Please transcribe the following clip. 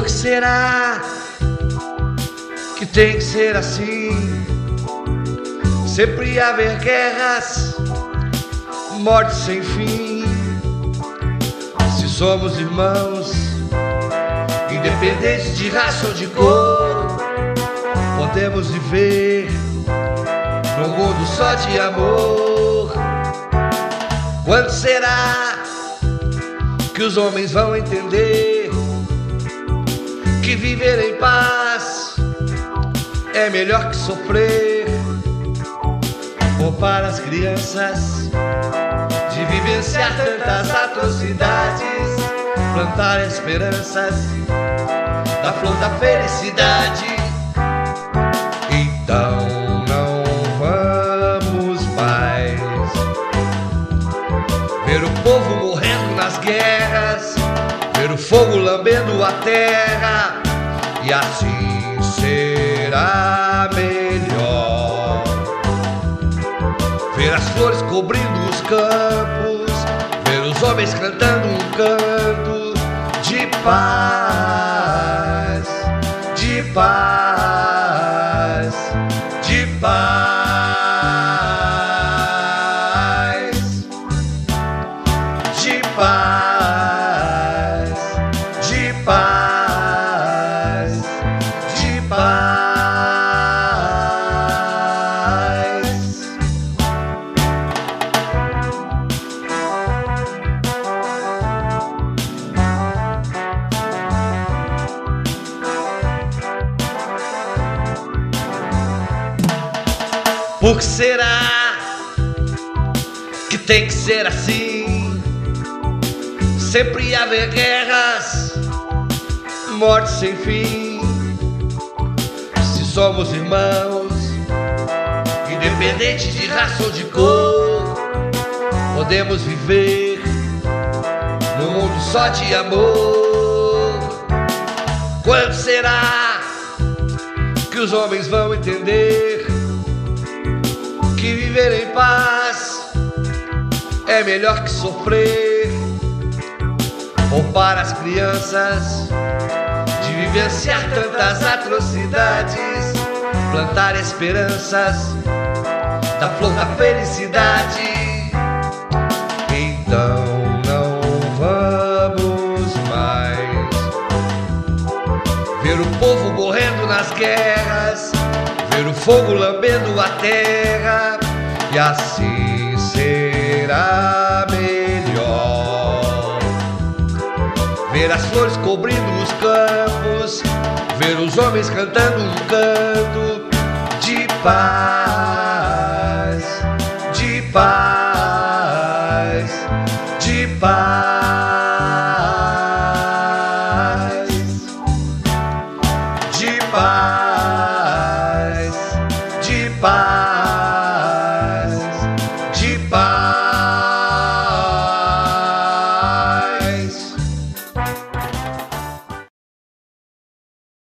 Por que será que tem que ser assim? Sempre haver guerras, morte sem fim. Se somos irmãos, independentes de raça ou de cor, podemos viver num mundo só de amor. Quando será que os homens vão entender que viver em paz é melhor que sofrer? Poupar as crianças de vivenciar tantas atrocidades, plantar esperanças da flor da felicidade. Então não vamos mais ver o povo morrendo nas guerras, ver o fogo lambendo a terra, e assim será melhor. Ver as flores cobrindo os campos, ver os homens cantando um canto de paz, de paz, de paz, de paz, Por que será que tem que ser assim? Sempre haver guerras, morte sem fim. Se somos irmãos, independente de raça ou de cor, podemos viver num mundo só de amor. Quando será que os homens vão entender? Que viver em paz é melhor que sofrer. Poupar as crianças de vivenciar tantas atrocidades, plantar esperanças da flor da felicidade. Então não vamos mais ver o povo morrendo nas guerras fogo lambendo a terra, e assim será melhor. Ver as flores cobrindo os campos, ver os homens cantando um canto de paz, de paz, de paz,